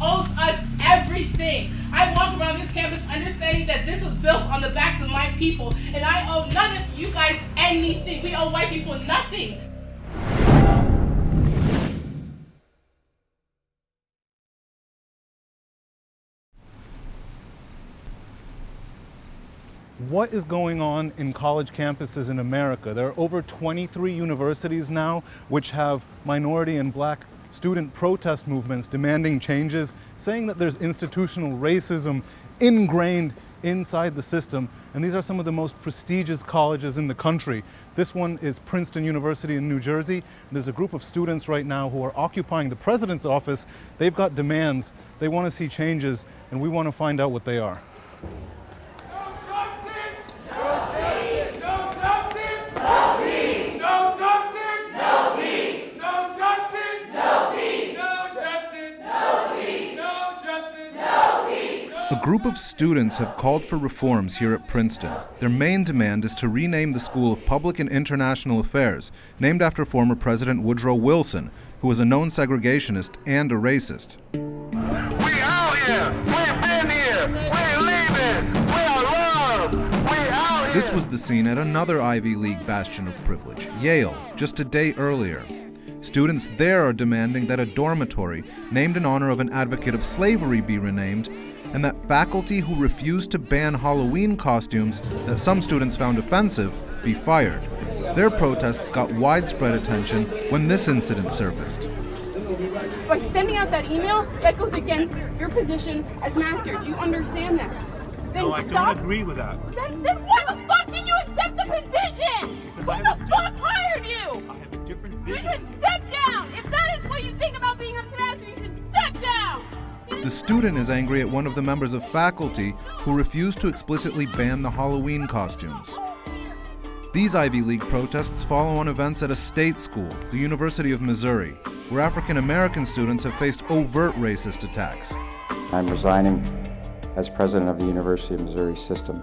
owes us everything. I walk around this campus understanding that this was built on the backs of my people, and I owe none of you guys anything. We owe white people nothing. What is going on in college campuses in America? There are over 23 universities now which have minority and black student protest movements demanding changes, saying that there's institutional racism ingrained inside the system. And these are some of the most prestigious colleges in the country. This one is Princeton University in New Jersey. There's a group of students right now who are occupying the president's office. They've got demands. They want to see changes, and we want to find out what they are. Group of students have called for reforms here at Princeton. Their main demand is to rename the School of Public and International Affairs, named after former President Woodrow Wilson, who was a known segregationist and a racist. We out here! We've been here! We're leaving! We are loved! We out here! This was the scene at another Ivy League bastion of privilege, Yale, just a day earlier. Students there are demanding that a dormitory, named in honor of an advocate of slavery, be renamed, and that faculty who refused to ban Halloween costumes that some students found offensive be fired. Their protests got widespread attention when this incident surfaced. By sending out that email, that goes against your position as master. Do you understand that? Then No, I stop. don't agree with that. Then, then why the fuck did you accept the position? Because I the fuck The student is angry at one of the members of faculty who refused to explicitly ban the Halloween costumes. These Ivy League protests follow on events at a state school, the University of Missouri, where African American students have faced overt racist attacks. I'm resigning as president of the University of Missouri system.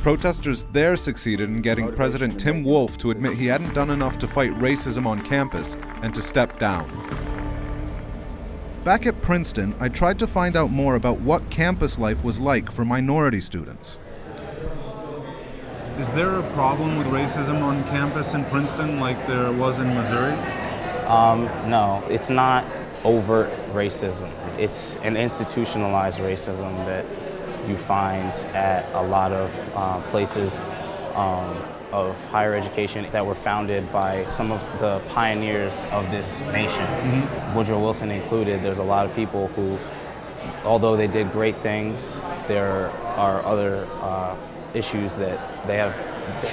Protesters there succeeded in getting President Tim Wolfe to admit he hadn't done enough to fight racism on campus and to step down. Back at Princeton, I tried to find out more about what campus life was like for minority students. Is there a problem with racism on campus in Princeton like there was in Missouri? Um, no, it's not overt racism. It's an institutionalized racism that you find at a lot of uh, places um, of higher education that were founded by some of the pioneers of this nation, Woodrow Wilson included. There's a lot of people who, although they did great things, there are other uh, issues that they have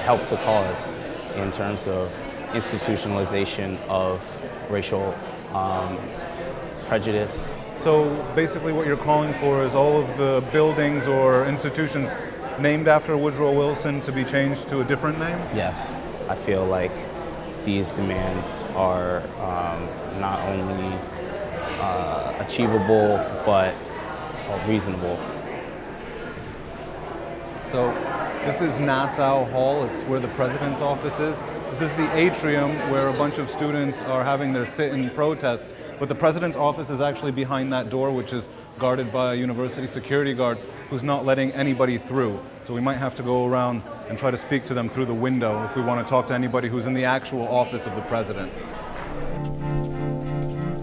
helped to cause in terms of institutionalization of racial um, prejudice. So basically, what you're calling for is all of the buildings or institutions named after Woodrow Wilson to be changed to a different name? Yes, I feel like these demands are um, not only uh, achievable but uh, reasonable. So this is Nassau Hall. It's where the president's office is. This is the atrium where a bunch of students are having their sit-in protest. But the president's office is actually behind that door, which is guarded by a university security guard who's not letting anybody through. So we might have to go around and try to speak to them through the window if we want to talk to anybody who's in the actual office of the president.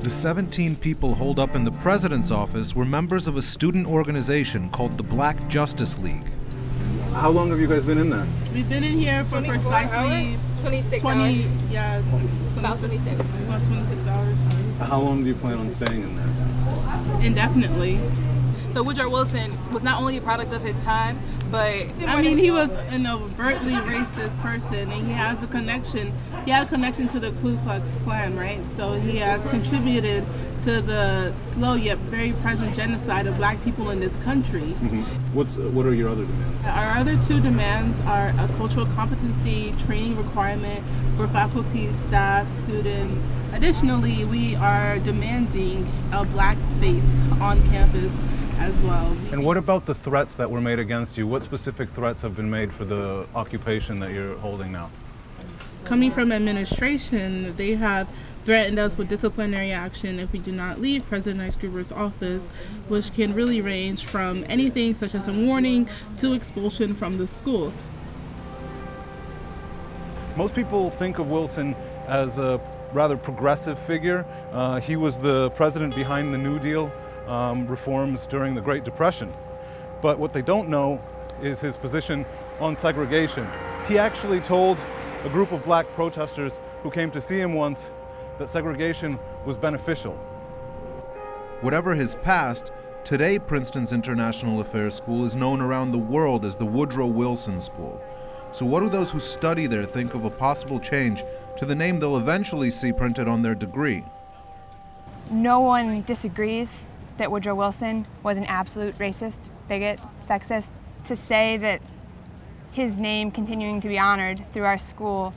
The 17 people holed up in the president's office were members of a student organization called the Black Justice League. How long have you guys been in there? We've been in here for precisely 26 20, hours. yeah, About 26. about 26 hours. How long do you plan on staying in there? Indefinitely. So Woodrow Wilson was not only a product of his time, but I mean, he was an overtly racist person, and he has a connection. He had a connection to the Ku Klux Klan, right? So he has contributed to the slow yet very present genocide of black people in this country. Mm-hmm. What's what are your other demands? Our other two demands are a cultural competency training requirement for faculty, staff, students. Additionally, we are demanding a black space on campus as well. And what about the threats that were made against you? What specific threats have been made for the occupation that you're holding now? coming from administration, they have threatened us with disciplinary action if we do not leave President Eisgruber's office, which can really range from anything such as a warning to expulsion from the school. Most people think of Wilson as a rather progressive figure. Uh, he was the president behind the New Deal um, reforms during the Great Depression. But what they don't know is his position on segregation. He actually told a group of black protesters who came to see him once that segregation was beneficial. Whatever his past, today Princeton's International Affairs School is known around the world as the Woodrow Wilson School. So, what do those who study there think of a possible change to the name they'll eventually see printed on their degree? No one disagrees that Woodrow Wilson was an absolute racist, bigot, sexist. To say that his name continuing to be honored through our school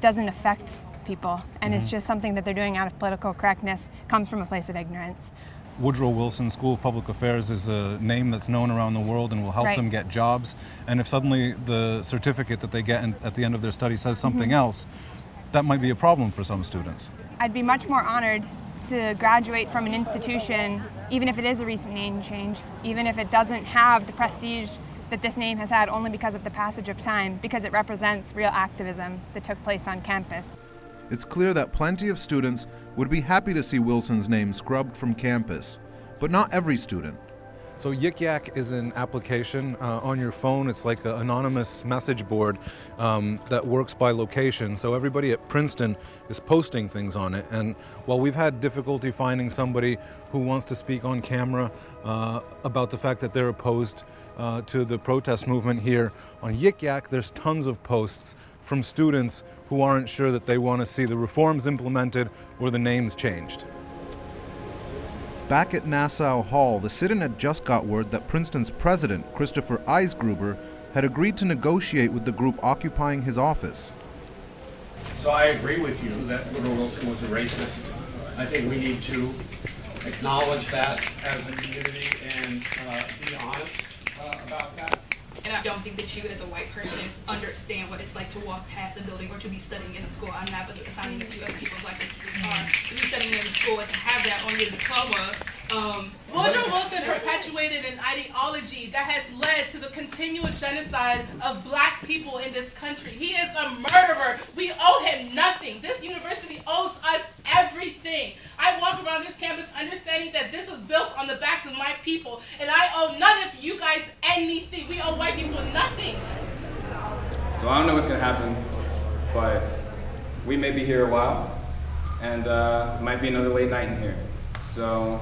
doesn't affect people, and mm-hmm. it's just something that they're doing out of political correctness, comes from a place of ignorance. Woodrow Wilson School of Public Affairs is a name that's known around the world and will help right. them get jobs. And if suddenly the certificate that they get in, at the end of their study says something mm-hmm. else, that might be a problem for some students. I'd be much more honored to graduate from an institution, even if it is a recent name change, even if it doesn't have the prestige that this name has had only because of the passage of time, because it represents real activism that took place on campus it's clear that plenty of students would be happy to see Wilson's name scrubbed from campus, but not every student. So Yik Yak is an application uh, on your phone. It's like an anonymous message board um, that works by location. So everybody at Princeton is posting things on it. And while we've had difficulty finding somebody who wants to speak on camera uh, about the fact that they're opposed uh, to the protest movement here on Yik Yak, there's tons of posts from students who aren't sure that they want to see the reforms implemented or the names changed. Back at Nassau Hall, the sit-in had just got word that Princeton's president, Christopher Eisgruber, had agreed to negotiate with the group occupying his office. So I agree with you that Woodrow Wilson was a racist. I think we need to acknowledge that as a community and uh, be honest uh, about that. And I don't think that you, as a white person, understand what it's like to walk past a building or to be studying in a school. I'm not assigning to other people like this are. To be studying in a school and to have that on your diploma. Um, Woodrow Wilson perpetuated an ideology that has led to the continual genocide of black people in this country. He is a murderer. We owe him nothing. This university owes us everything. I walk around this campus understanding that this was built on the backs of my people, and I owe none of you guys anything. We owe white people nothing. So I don't know what's gonna happen, but we may be here a while, and uh, might be another late night in here. So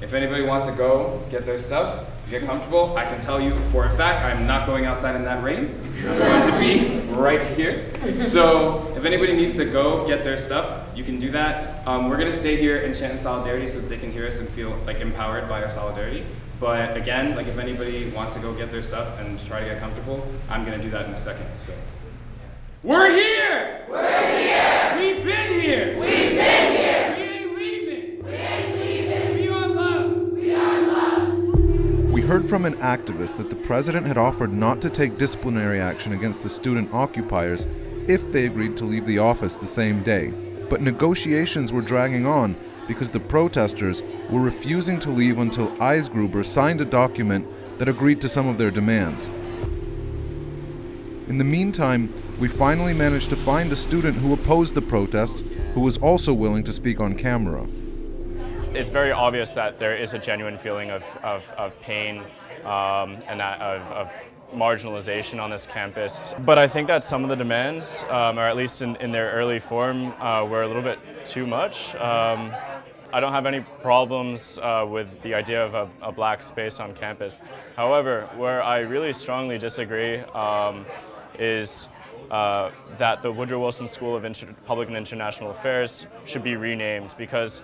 if anybody wants to go get their stuff, get comfortable, I can tell you for a fact I'm not going outside in that rain. I'm going to be right here. So if anybody needs to go get their stuff, you can do that. Um, we're going to stay here and chant in solidarity so that they can hear us and feel like empowered by our solidarity. But again, like if anybody wants to go get their stuff and try to get comfortable, I'm going to do that in a second. So. We're here! We're here! We've been here! We've been here! We ain't leaving! We ain't leaving! We are loved! We are loved! We heard from an activist that the president had offered not to take disciplinary action against the student occupiers if they agreed to leave the office the same day. But negotiations were dragging on because the protesters were refusing to leave until Eisgruber signed a document that agreed to some of their demands. In the meantime, we finally managed to find a student who opposed the protest who was also willing to speak on camera. It's very obvious that there is a genuine feeling of, of, of pain um, and that of, of, marginalization on this campus. But I think that some of the demands, um, or at least in, in their early form, uh, were a little bit too much. Um, I don't have any problems uh, with the idea of a, a, black space on campus. However, where I really strongly disagree um, is uh, that the Woodrow Wilson School of Inter Public and International Affairs should be renamed because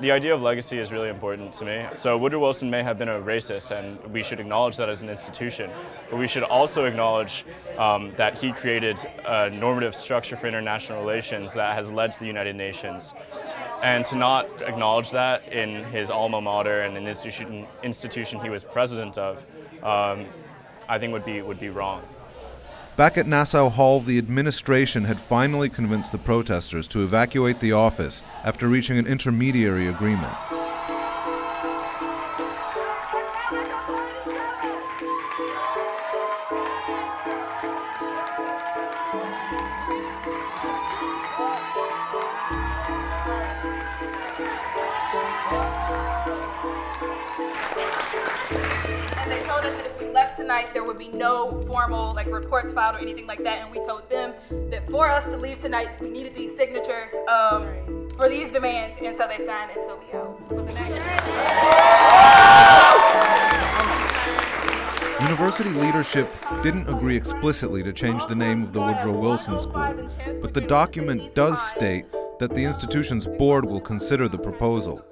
the idea of legacy is really important to me. So Woodrow Wilson may have been a racist and we should acknowledge that as an institution, but we should also acknowledge um, that he created a normative structure for international relations that has led to the United Nations. And to not acknowledge that in his alma mater and an institution, institution he was president of, um, I think would be, would be wrong. Back at Nassau Hall, the administration had finally convinced the protesters to evacuate the office after reaching an intermediary agreement. Tonight, there would be no formal like reports filed or anything like that. And we told them that for us to leave tonight, we needed these signatures um, for these demands. And so they signed it. So we out for the next. University leadership didn't agree explicitly to change the name of the Woodrow Wilson School, but the document does state that the institution's board will consider the proposal.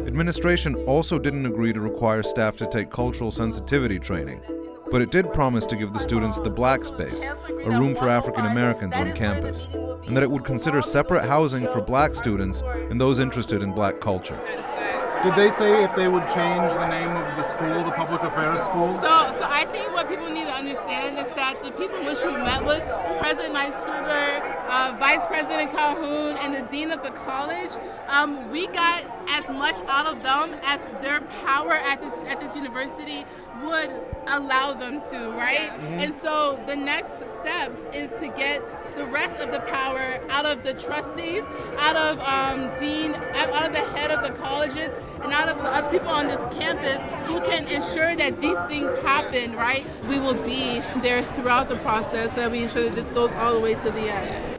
Administration also didn't agree to require staff to take cultural sensitivity training, but it did promise to give the students the black space, a room for African Americans on campus, and that it would consider separate housing for black students and those interested in black culture. Did they say if they would change the name of the school, the public affairs school? So, so I think what people need to understand is that the people which we met with, President Eisgruber, uh, Vice President Calhoun, and the Dean of the college, um, we got as much out of them as their power at this at this university would allow them to, right? Mhm. And so the next steps is to get the rest of the power out of the trustees, out of um, dean, out of the head of the colleges, and out of the other people on this campus who can ensure that these things happen, right? We will be there throughout the process so that we ensure that this goes all the way to the end.